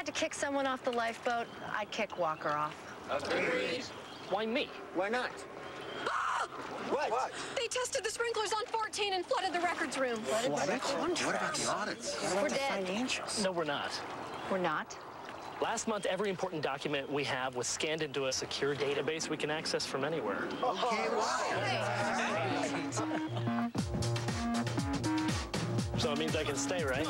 had to kick someone off the lifeboat, I'd kick Walker off. Agreed. Why me? Why not? What? What? They tested the sprinklers on 14 and flooded the records room. What about the audits? We're dead. No, we're not. We're not. Last month, every important document we have was scanned into a secure database we can access from anywhere. Okay, wow. So it means I can stay, right?